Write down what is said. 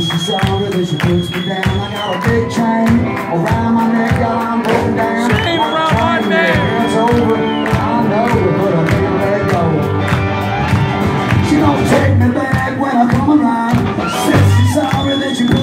When she's over there, she puts me down. I got a big chain around my neck, got I'm broken down. Chain around my neck. It's over. I know it, but I can't let go. She don't take me back when I come around. She says she's sorry that you.